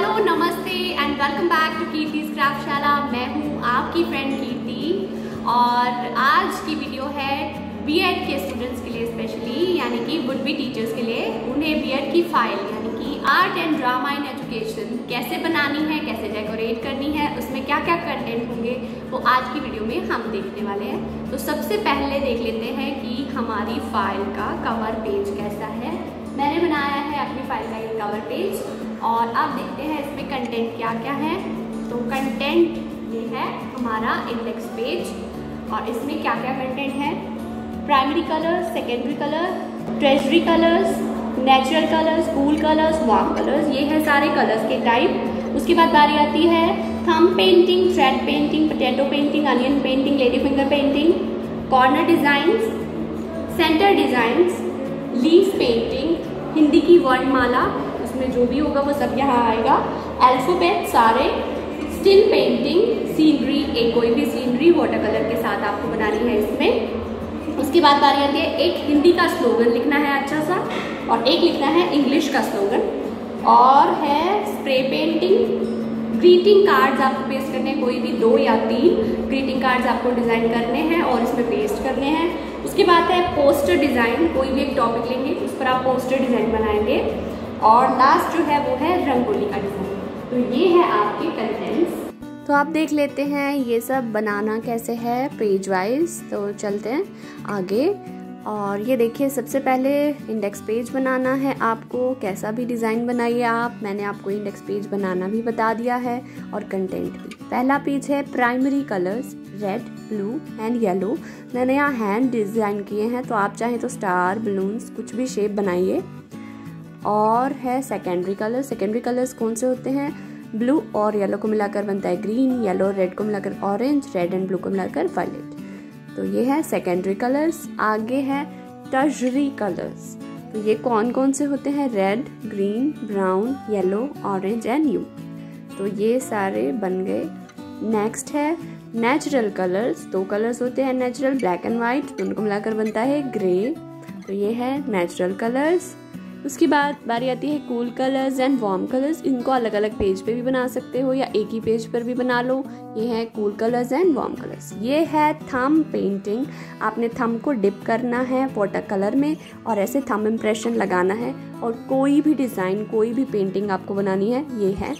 Hello नमस्ते and welcome back to Kirti क्राफ्टशाला मैं हूँ आपकी फ्रेंड कीर्ति और आज की वीडियो है बीएड के स्टूडेंट्स के लिए स्पेशली यानी कि वुड बी टीचर्स के लिए, उन्हें बीएड की फ़ाइल यानी कि art and drama in education कैसे बनानी है, कैसे डेकोरेट करनी है, उसमें क्या क्या कंटेंट होंगे, वो आज की वीडियो में हम देखने वाले हैं। तो सबसे पहले देख लेते हैं कि हमारी फ़ाइल का कवर पेज कैसा है। मैंने बनाया है अपनी फ़ाइल का ये कवर पेज और अब देखते हैं इसमें कंटेंट क्या क्या है। तो कंटेंट ये है हमारा इंडेक्स पेज और इसमें क्या क्या कंटेंट है। Primary colours secondary colour tertiary colours natural colours cool colours warm colours ये है सारे कलर्स के टाइप उसके बाद बारी आती है thumb painting thread painting potato painting onion painting lady finger painting corner designs centre designs leaf painting Hindi की वर्णमाला उसमें जो भी होगा वो सब यहाँ आएगा। अल्फ़ाबेट सारे स्टिल पेंटिंग सीनरी एक कोई भी सीनरी वाटर कलर के साथ आपको बनानी है इसमें। उसके बाद बारी आती है, एक हिंदी का स्लोगन लिखना है अच्छा सा, और एक लिखना है इंग्लिश का स्लोगन और है स्प्रे पेंटिंग ग्रीटिंग कार्ड्स आपको पेस्ट करने हैं, कोई भी दो या तीन ग्रीटिंग कार्ड्स आपको डिज़ाइन करने हैं और इसमें पेस्ट करने हैं। उसके बाद है पोस्टर डिज़ाइन कोई भी एक टॉपिक लेंगे, उस पर आप पोस्टर डिज़ाइन बनाएँगे। और लास्ट जो है वो है रंगोली का डिज़ाइन तो ये है आपके कंटेंट्स तो आप देख लेते हैं ये सब बनाना कैसे है पेज वाइज तो चलते हैं आगे। और ये देखिए, सबसे पहले इंडेक्स पेज बनाना है आपको। कैसा भी डिज़ाइन बनाइए आप। मैंने आपको इंडेक्स पेज बनाना भी बता दिया है और कंटेंट भी। पहला पेज है primary colours red blue and yellow मैंने यहाँ हैंड डिज़ाइन किए हैं तो आप चाहें तो स्टार बलून्स कुछ भी शेप बनाइए। और है सेकेंडरी कलर सेकेंडरी कलर्स कौन से होते हैं? ब्लू और येलो को मिलाकर बनता है ग्रीन येलो रेड को मिलाकर ऑरेंज रेड एंड ब्लू को मिलाकर वायलेट तो ये है सेकेंडरी कलर्स आगे है टर्जरी कलर्स तो ये कौन कौन से होते हैं? Red green brown yellow orange and you तो ये सारे बन गए. नेक्स्ट है नेचुरल कलर्स दो कलर्स होते हैं नेचुरल ब्लैक एंड वाइट उनको मिलाकर बनता है ग्रे तो ये है नेचुरल कलर्स उसके बाद बारी आती है cool colours and warm colours इनको अलग अलग पेज पे भी बना सकते हो या एक ही पेज पर भी बना लो। ये है cool colours and warm colours ये है थम पेंटिंग आपने थम को डिप करना है वाटर कलर में और ऐसे थम इम्प्रेशन लगाना है और कोई भी डिज़ाइन कोई भी पेंटिंग आपको बनानी है, ये है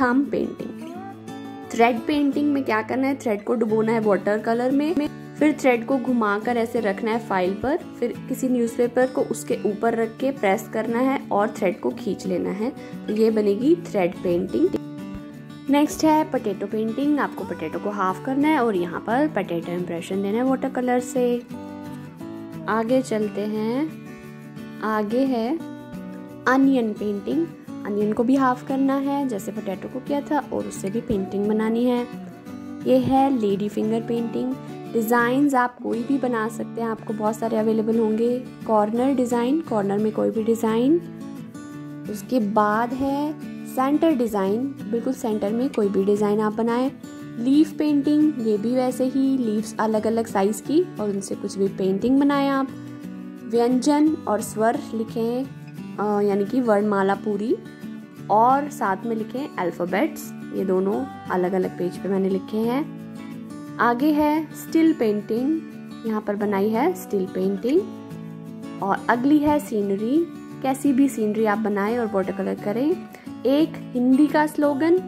थम पेंटिंग थ्रेड पेंटिंग में क्या करना है? थ्रेड को डुबोना है वाटर कलर में। फिर थ्रेड को घुमाकर ऐसे रखना है फ़ाइल पर, फिर किसी न्यूज़पेपर को उसके ऊपर रख के प्रेस करना है और थ्रेड को खींच लेना है। तो ये बनेगी थ्रेड पेंटिंग नेक्स्ट है पटेटो पेंटिंग आपको पटेटो को हाफ़ करना है और यहाँ पर पटेटो इम्प्रेशन देना है वाटर कलर से। आगे चलते हैं। आगे है अनियन पेंटिंग अनियन को भी हाफ़ करना है, जैसे पोटैटो को किया था, और उससे भी पेंटिंग बनानी है। ये है लेडी फिंगर पेंटिंग डिज़ाइंस आप कोई भी बना सकते हैं, आपको बहुत सारे अवेलेबल होंगे। कॉर्नर डिज़ाइन, कॉर्नर में कोई भी डिज़ाइन। उसके बाद है सेंटर डिज़ाइन, बिल्कुल सेंटर में कोई भी डिज़ाइन आप बनाएँ। लीफ पेंटिंग, ये भी वैसे ही लीव्स अलग अलग साइज़ की और उनसे कुछ भी पेंटिंग बनाएँ आप। व्यंजन और स्वर लिखें यानी कि वर्णमाला पूरी और साथ में लिखें अल्फ़ाबेट्स ये दोनों अलग अलग पेज पे मैंने लिखे हैं। आगे है स्टिल पेंटिंग, यहाँ पर बनाई है स्टिल पेंटिंग। और अगली है सीनरी, कैसी भी सीनरी आप बनाएँ और वाटर कलर करें। एक हिंदी का स्लोगन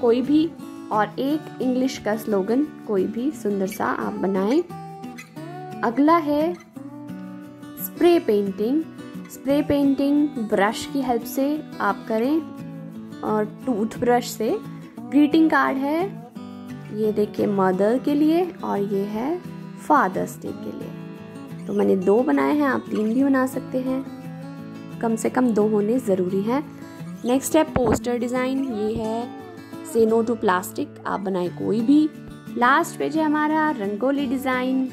कोई भी, और एक इंग्लिश का स्लोगन कोई भी सुंदर सा आप बनाएँ। अगला है spray painting spray painting brush की हेल्प से आप करें, और टूथब्रश से। ग्रीटिंग कार्ड है ये देखिए मदर के लिए और ये है फादर्स डे के लिए। तो मैंने दो बनाए हैं, आप तीन भी बना सकते हैं। कम से कम दो होने ज़रूरी हैं। नेक्स्ट है पोस्टर डिज़ाइन ये है सेनो टू प्लास्टिक आप बनाए कोई भी। लास्ट पेज है हमारा रंगोली डिज़ाइन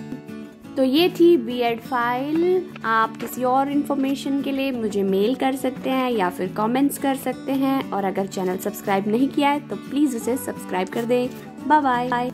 तो ये थी बी एड फ़ाइल आप किसी और इन्फॉर्मेशन के लिए मुझे मेल कर सकते हैं या फिर कमेंट्स कर सकते हैं। और अगर चैनल सब्सक्राइब नहीं किया है तो प्लीज़ उसे सब्सक्राइब कर दें। Bye bye